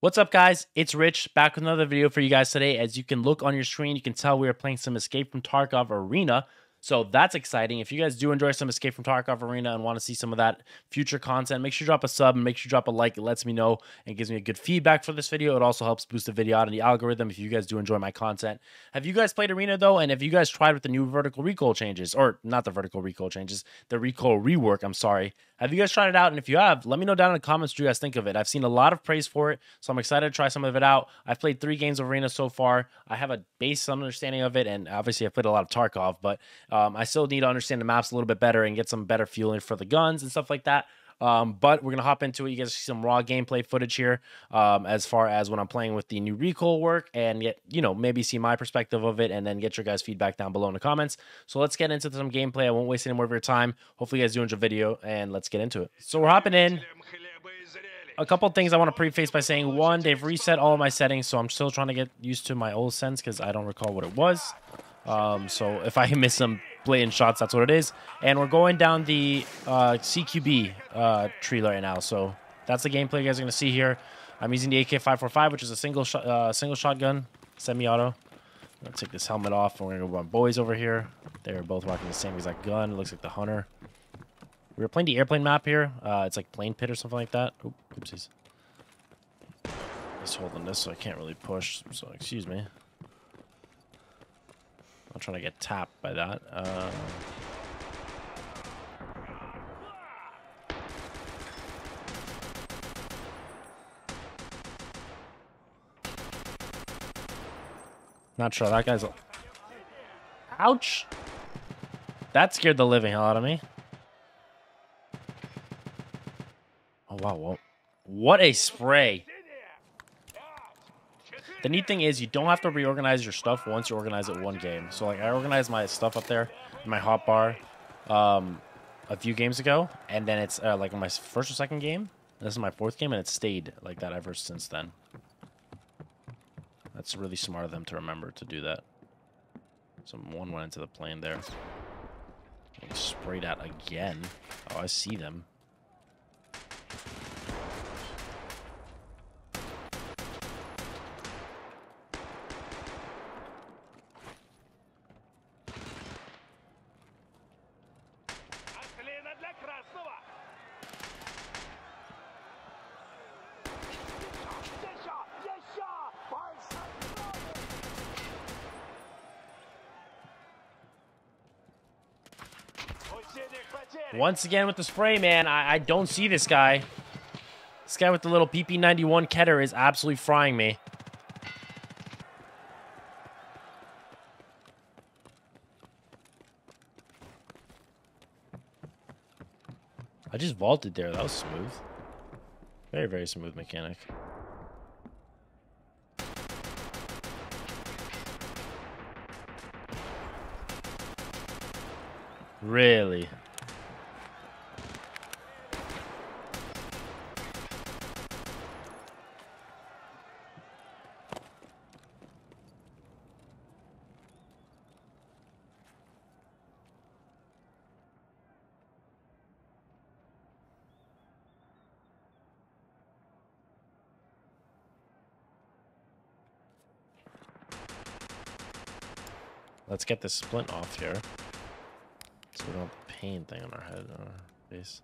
What's up, guys? It's Rich back with another video for you guys today. As you can look on your screen, you can tell we are playing some Escape from Tarkov Arena. So that's exciting. If you guys do enjoy some Escape from Tarkov Arena and want to see some of that future content, make sure you drop a sub and make sure you drop a like. It lets me know and gives me a good feedback for this video. It also helps boost the video out in the algorithm if you guys do enjoy my content. Have you guys played Arena though? And have you guys tried with the new vertical recoil changes? Or not the vertical recoil changes, the recoil rework, I'm sorry. Have you guys tried it out? And if you have, let me know down in the comments what you guys think of it. I've seen a lot of praise for it, so I'm excited to try some of it out. I've played three games of Arena so far. I have a base understanding of it, and obviously I've played a lot of Tarkov, but um, I still need to understand the maps a little bit better and get some better fueling for the guns and stuff like that. Um, but we're gonna hop into it. You guys see some raw gameplay footage here, um, as far as when I'm playing with the new recoil work, and get you know maybe see my perspective of it, and then get your guys' feedback down below in the comments. So let's get into some gameplay. I won't waste any more of your time. Hopefully, you guys do enjoy the video, and let's get into it. So we're hopping in. A couple things I want to preface by saying one, they've reset all of my settings, so I'm still trying to get used to my old sense because I don't recall what it was. Um, so if I miss some blatant shots, that's what it is. And we're going down the uh, CQB uh, tree right now. So that's the gameplay you guys are going to see here. I'm using the AK-545, which is a single shot, uh, single shotgun, semi-auto. I'm going to take this helmet off, and we're going to go my boys over here. They're both rocking the same exact gun. It looks like the Hunter. We were playing the airplane map here. Uh, it's like plane pit or something like that. Oop, oopsies. Just holding this, so I can't really push. So excuse me. I'm trying to get tapped by that. Uh, not sure. That guy's... Ouch! That scared the living hell out of me. Oh, wow. Whoa. What a spray. The neat thing is you don't have to reorganize your stuff once you organize it one game. So like I organized my stuff up there in my hotbar um, a few games ago, and then it's uh, like my first or second game. This is my fourth game, and it stayed like that ever since then. That's really smart of them to remember to do that. So one went into the plane there. Sprayed out again. Oh, I see them. Once again with the spray, man, I, I don't see this guy. This guy with the little PP91 Kedr is absolutely frying me. I just vaulted there. That was smooth. Very, very smooth mechanic. Really? Let's get this splint off here. So we don't have the pain thing on our head, on our face.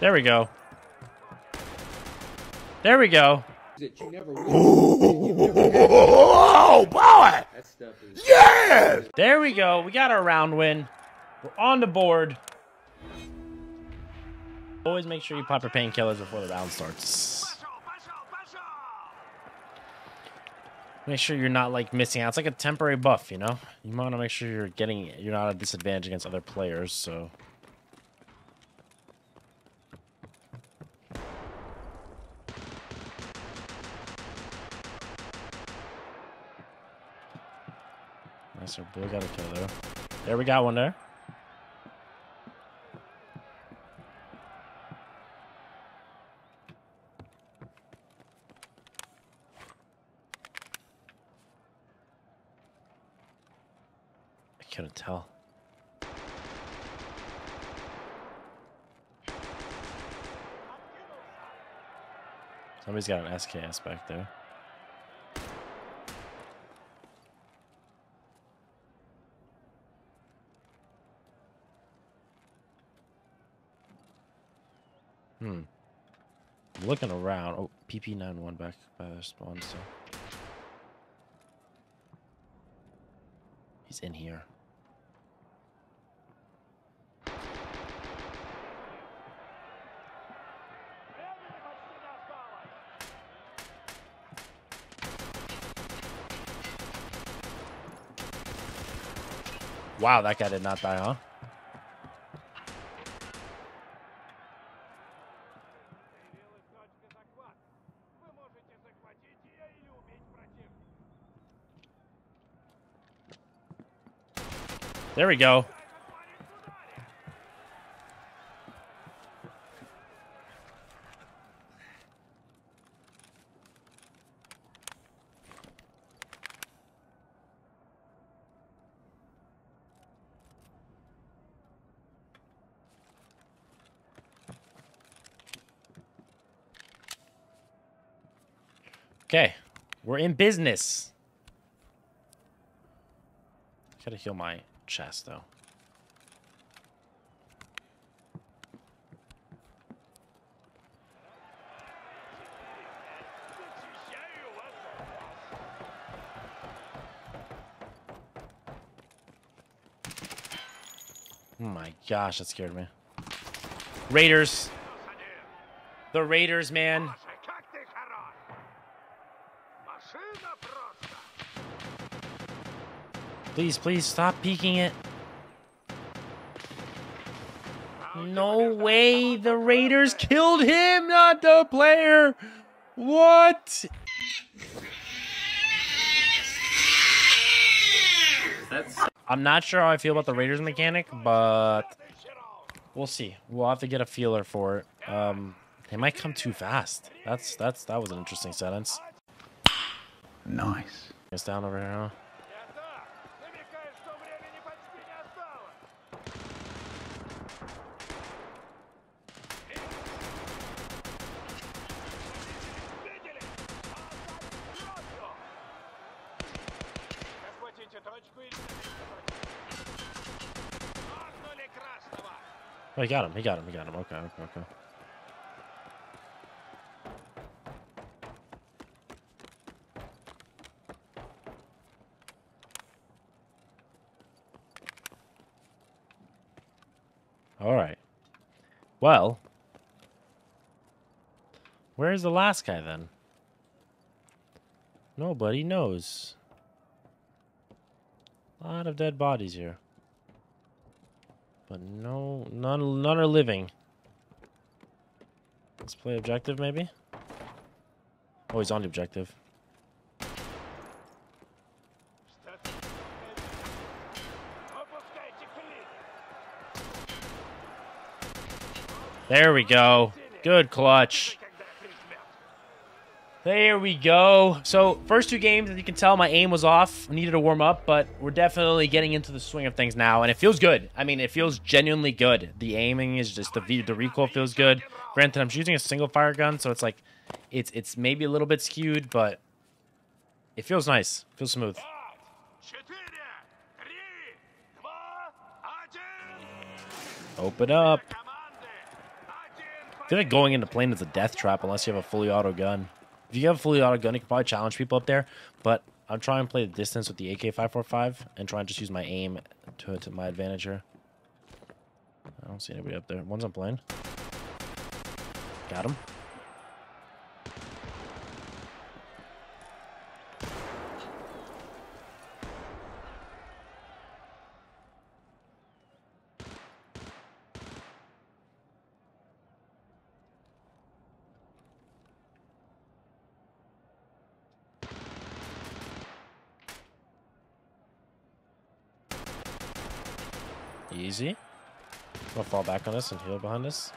There we go. There we go that you never Oh boy! Yes! There we go. We got our round win. We're on the board. Always make sure you pop your painkillers before the round starts. Make sure you're not like missing out. It's like a temporary buff, you know? You want to make sure you're getting you're not at a disadvantage against other players, so So blue got a kill there. There we got one there. I couldn't tell. Somebody's got an SKS back there. Looking around. Oh, PP91 back by the spawn so. He's in here. Wow, that guy did not die, huh? There we go. Okay, we're in business. Gotta heal my chest, though. Oh my gosh, that scared me. Raiders. The Raiders, man. Please, please stop peeking it. No way. The Raiders killed him, not the player. What? I'm not sure how I feel about the Raiders mechanic, but we'll see. We'll have to get a feeler for it. Um, they might come too fast. That's that's that was an interesting sentence. Nice. It's down over here, huh? Oh, he got him. He got him. He got him. Okay, okay, okay. All right. Well, where's the last guy then? Nobody knows. A lot of dead bodies here. But no, none, none are living. Let's play objective, maybe? Oh, he's on the objective. There we go. Good clutch. There we go. So, first two games, as you can tell, my aim was off. I Needed to warm up, but we're definitely getting into the swing of things now, and it feels good. I mean, it feels genuinely good. The aiming is just, the, the recoil feels good. Granted, I'm using a single fire gun, so it's like, it's, it's maybe a little bit skewed, but it feels nice. It feels smooth. Open up. I feel like going into plane is a death trap unless you have a fully auto gun. If you have a fully auto gun, you can probably challenge people up there. But I'm trying to play the distance with the AK-545 and try and just use my aim to, to my advantage here. I don't see anybody up there. One's on plane. Got him. Easy. Gonna fall back on us and heal behind us.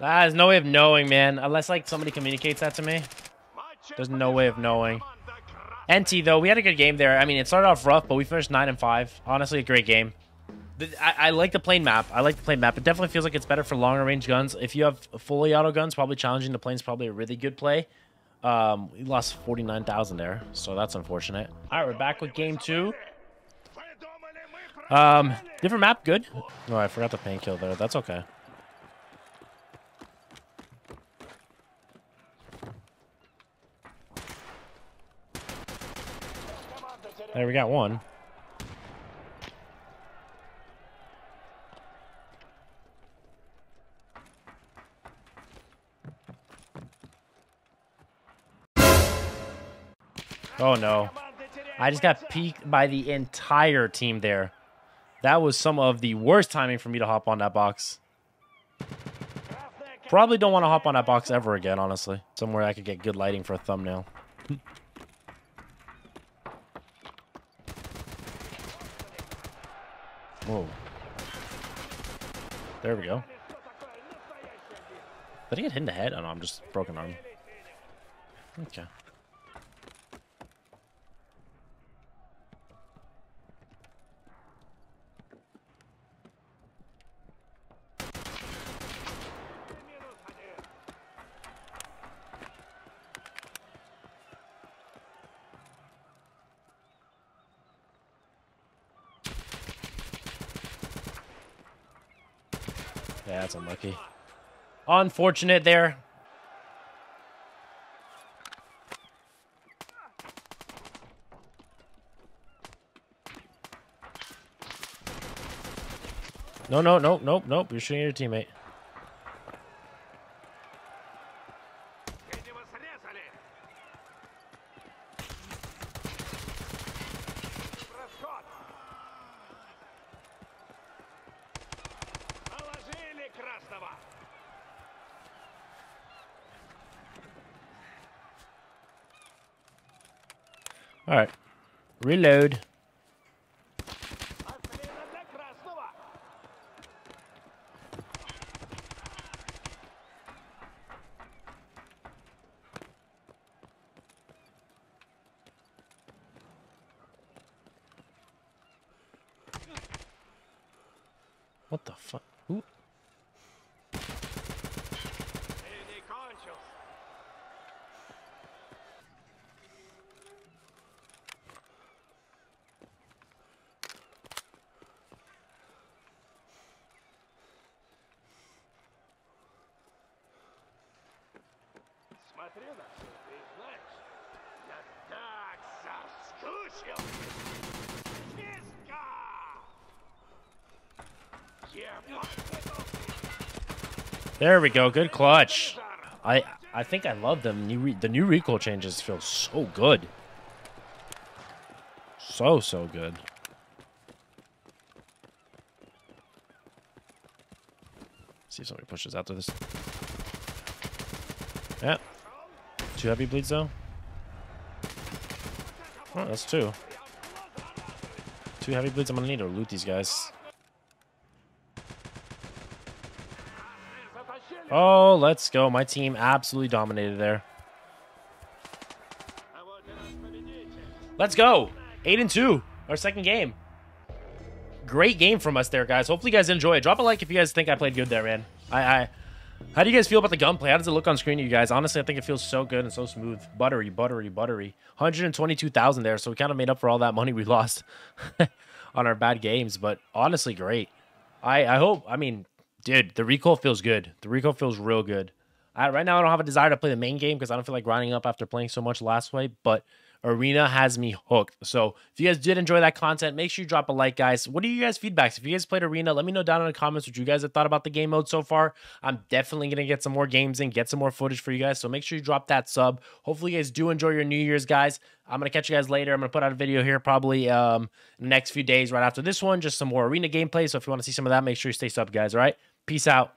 Ah, there's no way of knowing, man. Unless like somebody communicates that to me. There's no way of knowing. NT though, we had a good game there. I mean, it started off rough, but we finished nine and five. Honestly, a great game. I, I, like the plane map. I like the plane map. It definitely feels like it's better for longer range guns. If you have fully auto guns, probably challenging the plane's probably a really good play. Um, we lost 49,000 there, so that's unfortunate. All right, we're back with game two. Um, different map, good. No, I forgot the painkiller there. That's okay. There, we got one. Oh, no. I just got peeked by the entire team there. That was some of the worst timing for me to hop on that box. Probably don't want to hop on that box ever again, honestly. Somewhere I could get good lighting for a thumbnail. Whoa. There we go. Did I get hit in the head? Oh no, I'm just broken arm. Okay. Yeah, that's unlucky. Unfortunate there. No, no, no, nope, nope. You're shooting your teammate. All right. Reload. What the fuck? Смотрю на все это и знаешь, я так соскучился. Киска! There we go. Good clutch. I I think I love them. New the new recoil changes feel so good. So so good. See if somebody pushes out to this. Two heavy bleeds though. Oh, that's two. Two heavy bleeds. I'm gonna need to loot these guys. Oh, let's go. My team absolutely dominated there. Let's go. 8 and 2. Our second game. Great game from us there, guys. Hopefully you guys enjoy it. Drop a like if you guys think I played good there, man. I, I How do you guys feel about the gunplay? How does it look on screen to you guys? Honestly, I think it feels so good and so smooth. Buttery, buttery, buttery. 122,000 there, so we kind of made up for all that money we lost on our bad games, but honestly great. I I hope, I mean, Dude, the recoil feels good. The recoil feels real good. I, right now, I don't have a desire to play the main game because I don't feel like grinding up after playing so much last way, but Arena has me hooked. So if you guys did enjoy that content, make sure you drop a like, guys. What are you guys' feedbacks? If you guys played Arena, let me know down in the comments what you guys have thought about the game mode so far. I'm definitely going to get some more games in, get some more footage for you guys. So make sure you drop that sub. Hopefully you guys do enjoy your New Year's, guys. I'm going to catch you guys later. I'm going to put out a video here probably um, the next few days right after this one. Just some more Arena gameplay. So if you want to see some of that, make sure you stay sub, guys. All right? Peace out.